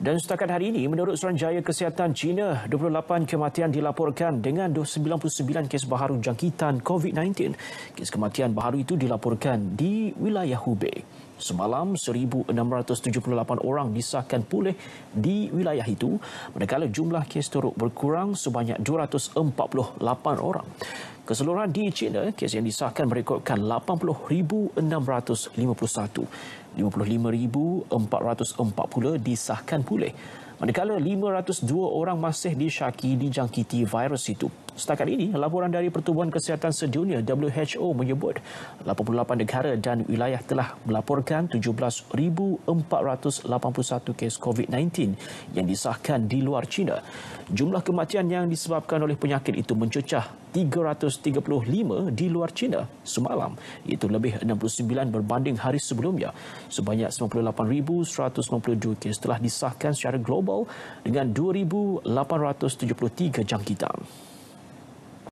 Dan setakat hari ini, menurut Suruhanjaya Kesihatan China, 28 kematian dilaporkan dengan 99 kes baharu jangkitan COVID-19. Kes kematian baharu itu dilaporkan di wilayah Hubei. Semalam, 1,678 orang disahkan pulih di wilayah itu, manakala jumlah kes teruk berkurang sebanyak 248 orang. Keseluruhan di China, kes yang disahkan merekodkan 80,651. 55,440 disahkan pulih. Manakala 502 orang masih disyaki dijangkiti virus itu. Setakat ini, laporan dari Pertubuhan Kesihatan Sedunia WHO menyebut 88 negara dan wilayah telah melaporkan 17,481 kes COVID-19 yang disahkan di luar China. Jumlah kematian yang disebabkan oleh penyakit itu mencecah 335 di luar China semalam, iaitu lebih 69 berbanding hari sebelumnya. Sebanyak 98,192 kes telah disahkan secara global dengan 2,873 jangkitan.